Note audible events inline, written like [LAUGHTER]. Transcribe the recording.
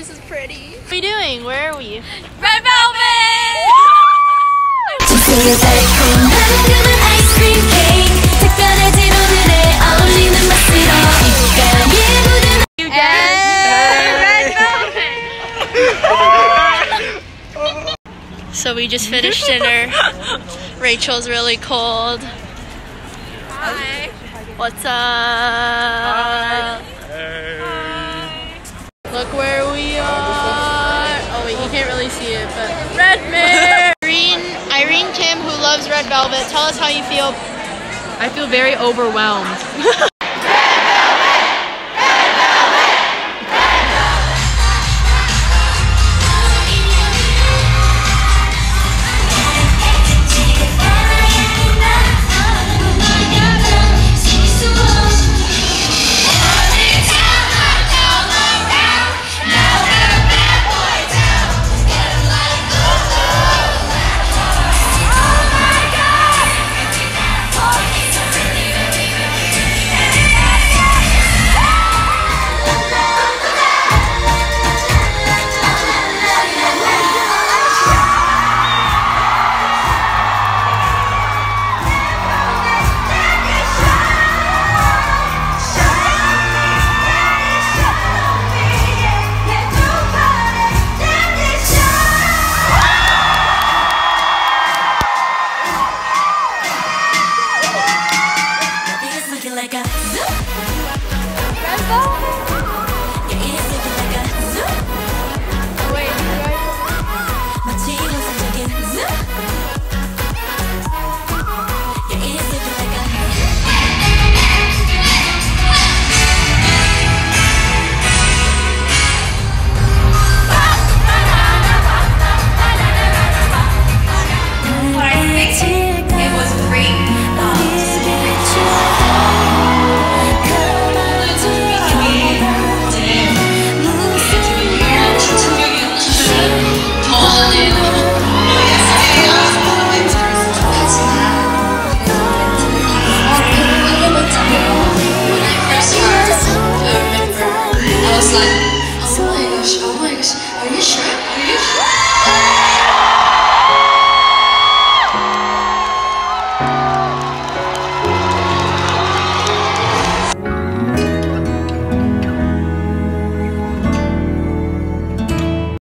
this is pretty. What are we doing? Where are we? Red Velvet! So we just finished dinner. Rachel's really cold. Hi. What's up? Hi. Who loves red velvet. Tell us how you feel. I feel very overwhelmed. [LAUGHS] Like, oh my gosh, oh my gosh, are you sure? Are you sure?